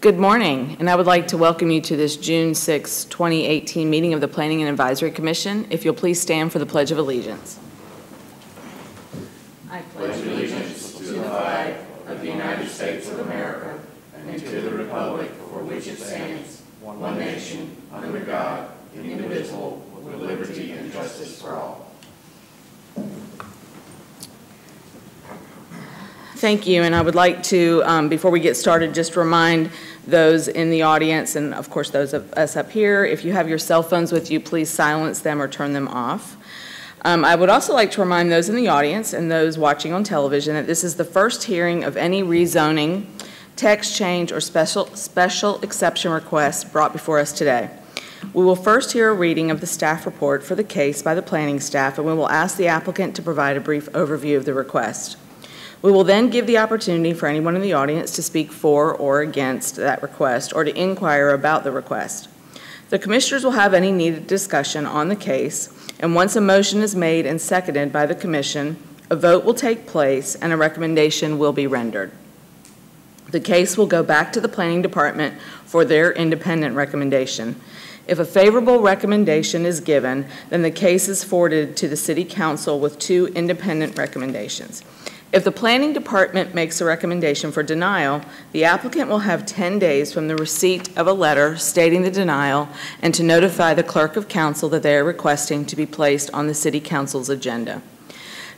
Good morning, and I would like to welcome you to this June 6, 2018 meeting of the Planning and Advisory Commission. If you'll please stand for the Pledge of Allegiance. I pledge allegiance to the flag of the United States of America and to the republic for which it stands, one nation, under God, indivisible, with liberty and justice for all. Thank you, and I would like to, um, before we get started, just remind those in the audience, and of course those of us up here, if you have your cell phones with you, please silence them or turn them off. Um, I would also like to remind those in the audience and those watching on television that this is the first hearing of any rezoning, text change, or special, special exception request brought before us today. We will first hear a reading of the staff report for the case by the planning staff, and we will ask the applicant to provide a brief overview of the request. We will then give the opportunity for anyone in the audience to speak for or against that request or to inquire about the request. The commissioners will have any needed discussion on the case, and once a motion is made and seconded by the commission, a vote will take place and a recommendation will be rendered. The case will go back to the planning department for their independent recommendation. If a favorable recommendation is given, then the case is forwarded to the city council with two independent recommendations. If the planning department makes a recommendation for denial, the applicant will have 10 days from the receipt of a letter stating the denial and to notify the clerk of council that they are requesting to be placed on the city council's agenda.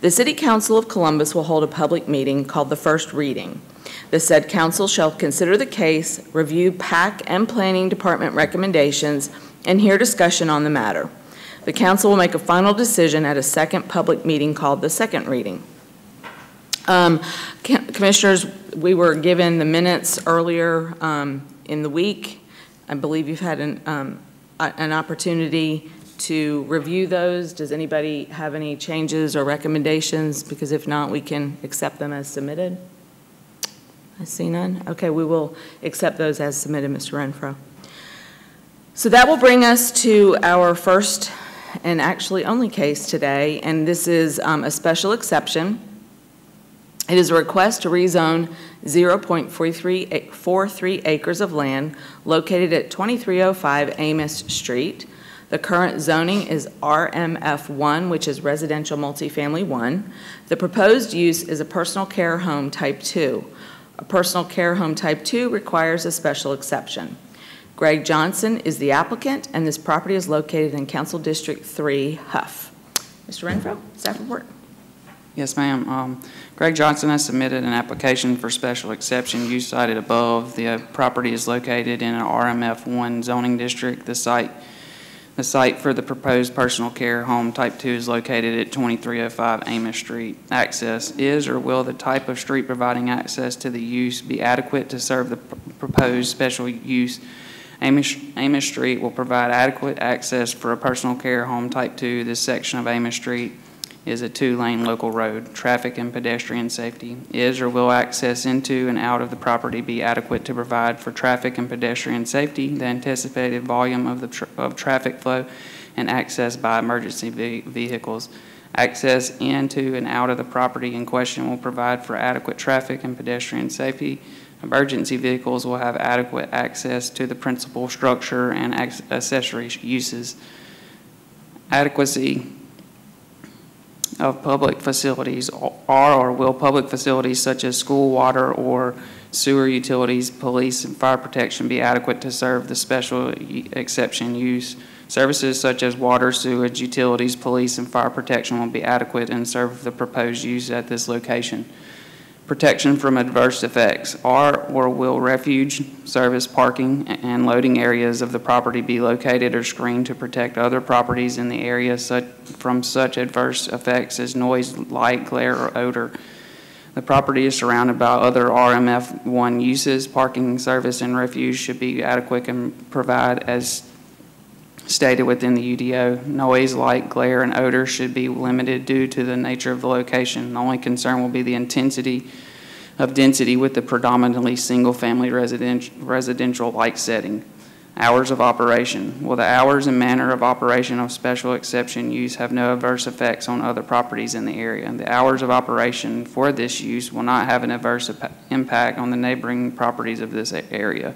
The City Council of Columbus will hold a public meeting called the first reading. The said council shall consider the case, review PAC and planning department recommendations, and hear discussion on the matter. The council will make a final decision at a second public meeting called the second reading. Um, Commissioners, we were given the minutes earlier um, in the week. I believe you've had an, um, an opportunity to review those. Does anybody have any changes or recommendations? Because if not, we can accept them as submitted. I see none. Okay, we will accept those as submitted, Mr. Renfro. So that will bring us to our first and actually only case today, and this is um, a special exception it is a request to rezone 0.43 acres of land located at 2305 Amos Street. The current zoning is RMF1, which is residential multifamily 1. The proposed use is a personal care home type 2. A personal care home type 2 requires a special exception. Greg Johnson is the applicant, and this property is located in Council District 3, Huff. Mr. Renfro, staff report. Yes, ma'am. Um, Greg Johnson has submitted an application for special exception use cited above. The uh, property is located in an RMF1 zoning district. The site, the site for the proposed personal care home type 2 is located at 2305 Amos Street. Access is or will the type of street providing access to the use be adequate to serve the proposed special use Amos, Amos Street will provide adequate access for a personal care home type 2. This section of Amos Street is a two-lane local road. Traffic and pedestrian safety is or will access into and out of the property be adequate to provide for traffic and pedestrian safety, the anticipated volume of the tra of traffic flow, and access by emergency ve vehicles. Access into and out of the property in question will provide for adequate traffic and pedestrian safety. Emergency vehicles will have adequate access to the principal structure and accessory uses. Adequacy of public facilities are or will public facilities such as school, water, or sewer utilities, police, and fire protection be adequate to serve the special exception use? Services such as water, sewage, utilities, police, and fire protection will be adequate and serve the proposed use at this location protection from adverse effects. Are or will refuge, service, parking, and loading areas of the property be located or screened to protect other properties in the area such, from such adverse effects as noise, light, glare, or odor? The property is surrounded by other RMF1 uses. Parking, service, and refuge should be adequate and provide as stated within the UDO. Noise, light, glare, and odor should be limited due to the nature of the location. The only concern will be the intensity of density with the predominantly single-family residential, residential-like setting. Hours of operation. Will the hours and manner of operation of special exception use have no adverse effects on other properties in the area? The hours of operation for this use will not have an adverse impact on the neighboring properties of this area.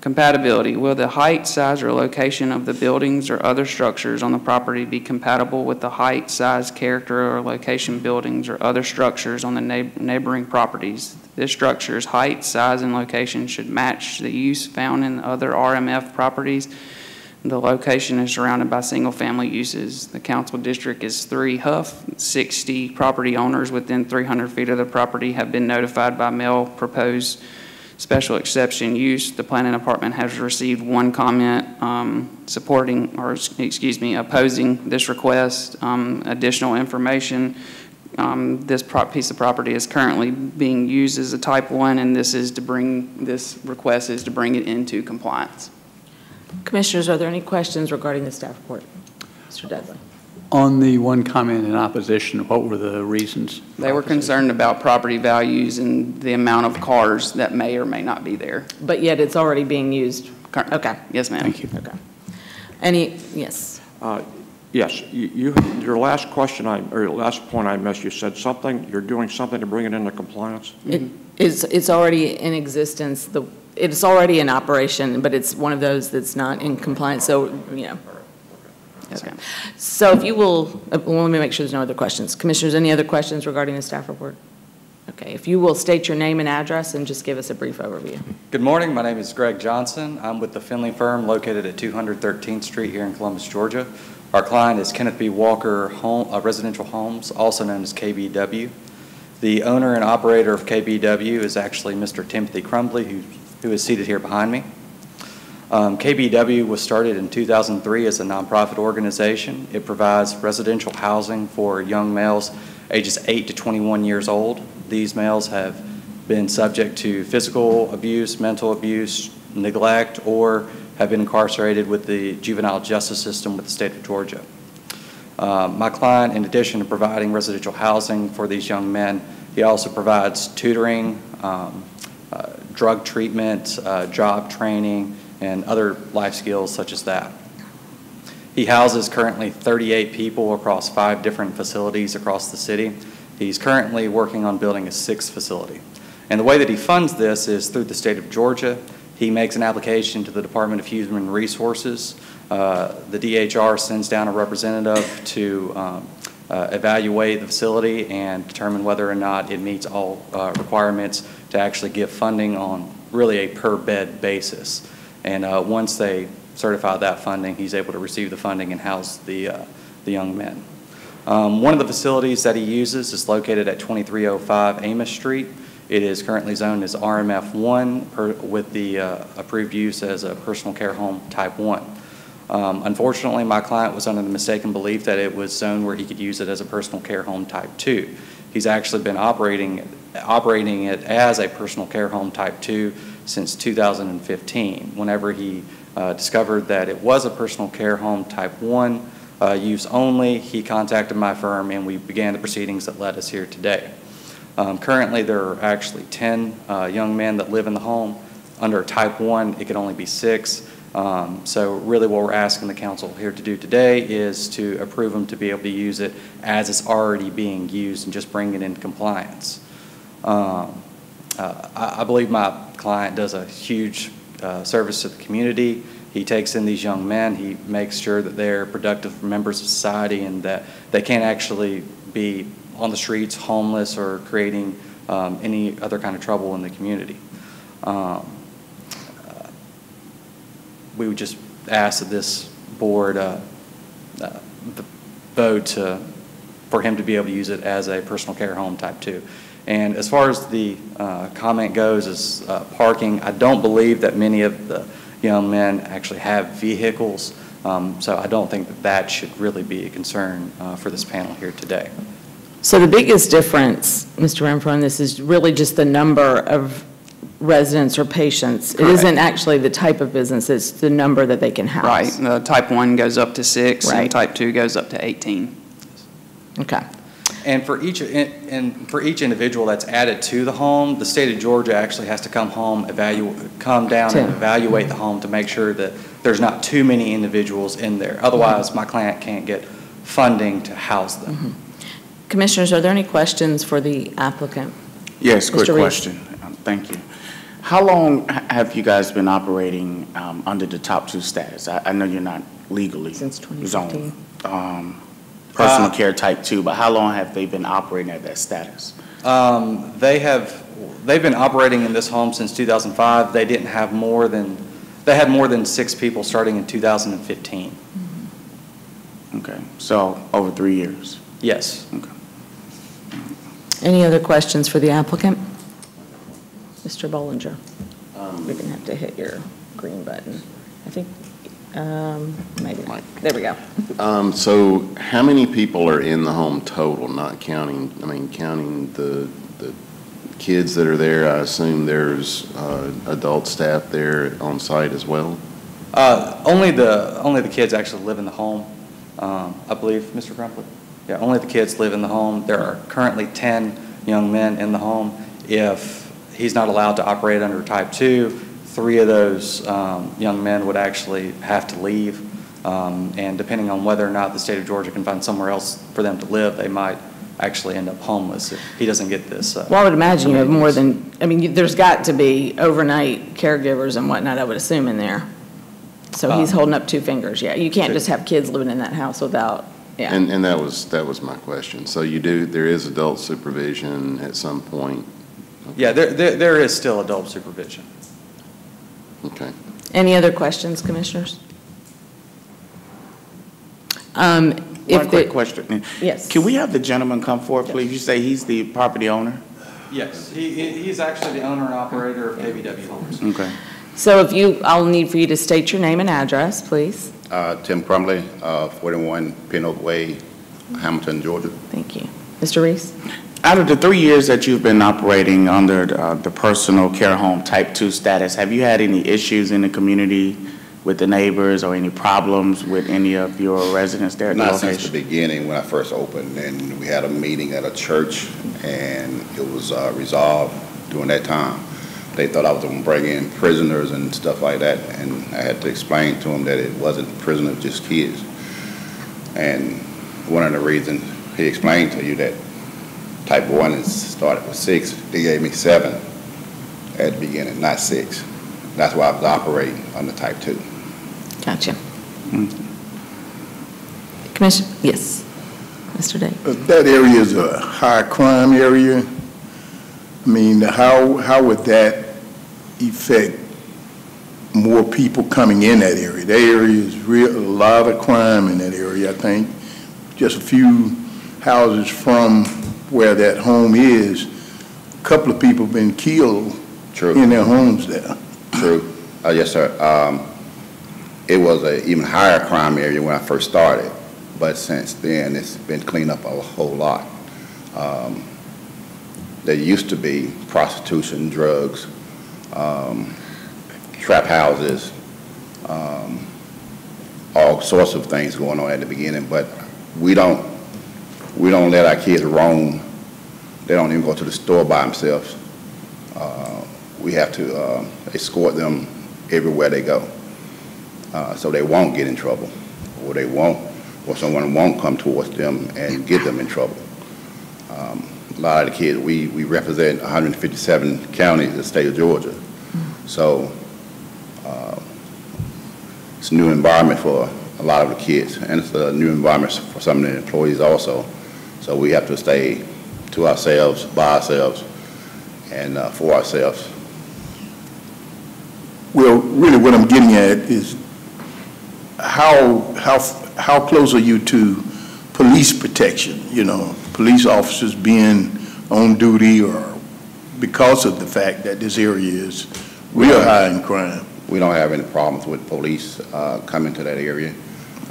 Compatibility. Will the height, size, or location of the buildings or other structures on the property be compatible with the height, size, character, or location buildings or other structures on the neigh- neighboring properties? This structure's height, size, and location should match the use found in other RMF properties. The location is surrounded by single-family uses. The council district is three Huff. 60 property owners within 300 feet of the property have been notified by mail proposed special exception use. The planning department has received one comment um, supporting, or excuse me, opposing this request. Um, Additional information, um, this prop, piece of property is currently being used as a type one, and this is to bring, this request is to bring it into compliance. Commissioners, are there any questions regarding the staff report? Mr. Dudley? On the one comment in opposition, what were the reasons? They were concerned about property values and the amount of cars that may or may not be there. But yet it's already being used? Cur- Okay, Yes, ma'am. Thank you. okay. Any, yes, Uh, Yes, you, you- your last question, I, or your last point I missed, you said something, you're doing something to bring it into compliance? it is, it's already in existence, the, it's already in operation, but it's one of those that's not in compliance, so, you know. Yes, ma'am. So if you will, uh, well, let me make sure there's no other questions. Commissioners, any other questions regarding the staff report? Okay, if you will state your name and address and just give us a brief overview. Good morning, my name is Greg Johnson. I'm with the Finley firm located at 213th Street here in Columbus, Georgia. Our client is Kenneth B. Walker Home- uh, Residential Homes, also known as KBW. The owner and operator of KBW is actually Mr. Timothy Crumbly, who who is seated here behind me. Um, KBW was started in 2003 as a nonprofit organization. It provides residential housing for young males ages 8 to 21 years old. These males have been subject to physical abuse, mental abuse, neglect, or have been incarcerated with the juvenile justice system with the state of Georgia. Uh, My client, in addition to providing residential housing for these young men, he also provides tutoring, um, uh, drug treatment, uh, job training, and other life skills such as that. He houses currently 38 people across five different facilities across the city. He's currently working on building a sixth facility. And the way that he funds this is through the state of Georgia. He makes an application to the Department of Human Resources. Uh, The DHR sends down a representative to um, uh, evaluate the facility and determine whether or not it meets all uh, requirements to actually give funding on really a per-bed basis. And uh, once they certify that funding, he's able to receive the funding and house the, uh, the young men. Um, One of the facilities that he uses is located at 2305 Amos Street. It is currently zoned as RMF1 per- with the uh, approved use as a personal care home type 1. Um, Unfortunately, my client was under the mistaken belief that it was zoned where he could use it as a personal care home type 2. He's actually been operating, operating it as a personal care home type 2 since 2015. Whenever he uh, discovered that it was a personal care home type 1 uh, use only, he contacted my firm and we began the proceedings that led us here today. Um, Currently, there are actually 10 uh, young men that live in the home. Under type 1, it could only be six. Um, So really what we're asking the council here to do today is to approve them to be able to use it as it's already being used and just bring it into compliance. Um, uh, I I believe my client does a huge uh, service to the community. He takes in these young men, he makes sure that they're productive members of society and that they can't actually be on the streets homeless or creating um, any other kind of trouble in the community. Um, uh, We would just ask that this board uh, uh, vote to, for him to be able to use it as a personal care home type two. And as far as the uh, comment goes, as uh, parking, I don't believe that many of the young men actually have vehicles, um, so I don't think that that should really be a concern uh, for this panel here today. So the biggest difference, Mr. Renfro, in this is really just the number of residents or patients. It Correct. isn't actually the type of business, it's the number that they can house. Right, the type 1 goes up to 6, Right. and type 2 goes up to 18. Okay. And for each, and for each individual that's added to the home, the state of Georgia actually has to come home, evaluate, come down and evaluate the home to make sure that there's not too many individuals in there. Otherwise, my client can't get funding to house them. Commissioners, are there any questions for the applicant? Yes, quick Reed. question. Um, Thank you. How long have you guys been operating um, under the top two status? I I know you're not legally Since zoned um, personal Uh, care type two, but how long have they been operating at that status? Um, They have, they've been operating in this home since 2005. They didn't have more than, they had more than six people starting in 2015. Okay, so over three years. Yes. Okay. Any other questions for the applicant? Mr. Bollinger? You're going to have to hit your green button. I think, um, maybe, not. there we go. Um, so how many people are in the home total, not counting, I mean, counting the, the kids that are there? I assume there's, uh, adult staff there on site as well? Uh, Only the, only the kids actually live in the home, um, I believe, Mr. Crumpler? Yeah, only the kids live in the home. There are currently 10 young men in the home. If he's not allowed to operate under type 2, three of those um, young men would actually have to leave. Um, And depending on whether or not the state of Georgia can find somewhere else for them to live, they might actually end up homeless if he doesn't get this. uh, Well, I would imagine you have more than, I mean, you- there's got to be overnight caregivers and whatnot, I would assume, in there. So he's Um, holding up two fingers, yeah. You can't just have kids living in that house without, yeah. And, and that was, that was my question. So you do, there is adult supervision at some point? Yeah, there, there there is still adult supervision. Okay. Any other questions, Commissioners? Um, if One quick the- question. Yes. Can we have the gentleman come forward, please? You say he's the property owner? Yes, he, he- he's actually the owner and operator of KBW Homes. Okay. So if you, I'll need for you to state your name and address, please. Uh, Tim Crumley, uh, 41 Pin Oak Way, Hamilton, Georgia. Thank you. Mr. Reese? Out of the three years that you've been operating under uh, the personal care home type two status, have you had any issues in the community with the neighbors or any problems with any of your residents there at the Not since the beginning, when I first opened, and we had a meeting at a church, and it was uh, resolved during that time. They thought I was going to bring in prisoners and stuff like that, and I had to explain to them that it wasn't prisoners, just kids. And one of the reasons, he explained to you that type one is started with six, they gave me seven at the beginning, not six. That's why I was operating under type two. Gotcha. Commission, yes. Mr. Day? Uh, That area is a high crime area. I mean, how, how would that affect more people coming in that area? That area is real, a lot of crime in that area, I think. Just a few houses from where that home is, a couple of people have been killed True. in their homes there. True. Uh, yes, sir. Um, it was a even higher crime area when I first started, but since then, it's been cleaned up a whole lot. Um, there used to be prostitution, drugs, um, trap houses, um, all sorts of things going on at the beginning, but we don't, we don't let our kids roam. They don't even go to the store by themselves. Uh, we have to uh, escort them everywhere they go, uh, so they won't get in trouble, or they won't, or someone won't come towards them and get them in trouble. Um, a lot of the kids, we, we represent 157 counties in the state of Georgia, so uh, it's a new environment for a lot of the kids, and it's a new environment for some of the employees also. So we have to stay to ourselves, by ourselves, and uh, for ourselves. Well, really what I'm getting at is how, how, how close are you to police protection? You know, police officers being on duty or because of the fact that this area is real high in crime? We don't have any problems with police uh, coming to that area,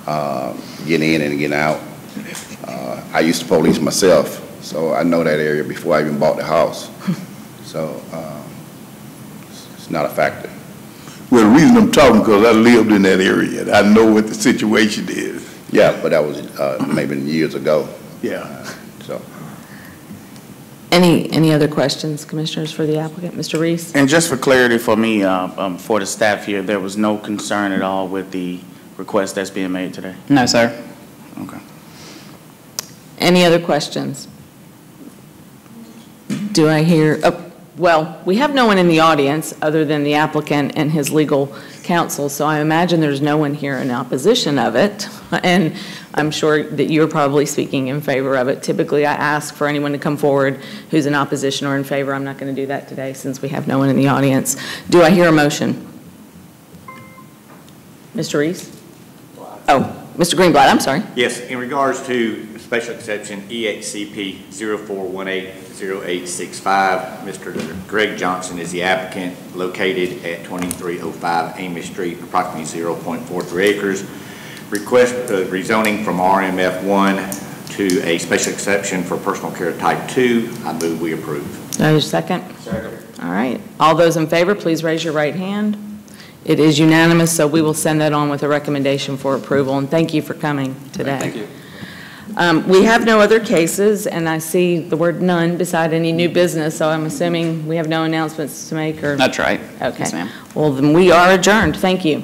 uh, getting in and getting out. Uh, I used to police myself, so I know that area before I even bought the house. So uh, it's it's not a factor. Well, the reason I'm talking, because I lived in that area, and I know what the situation is. Yeah, but that was uh, maybe years ago, Yeah. so. Any, any other questions, Commissioners, for the applicant? Mr. Reese? And just for clarity for me, uh, um, for the staff here, there was no concern at all with the request that's being made today? No, sir. Any other questions? Do I hear, oh, well, we have no one in the audience other than the applicant and his legal counsel, so I imagine there's no one here in opposition of it. And I'm sure that you're probably speaking in favor of it. Typically, I ask for anyone to come forward who's in opposition or in favor. I'm not going to do that today since we have no one in the audience. Do I hear a motion? Mr. Reese? Oh, Mr. Greenblatt, I'm sorry. Yes, in regards to special exception E EXCP 04180865, Mr. Greg Johnson is the applicant located at 2305 Amos Street, approximately 0.43 acres. Request rezoning from RMF 1 to a special exception for personal care type 2. I move we approve. Do I hear a second? Second. All right. All those in favor, please raise your right hand. It is unanimous, so we will send that on with a recommendation for approval, and thank you for coming today. Thank you. Um, We have no other cases, and I see the word none beside any new business, so I'm assuming we have no announcements to make, or? That's right. Okay. Yes, ma'am. Well, then we are adjourned. Thank you.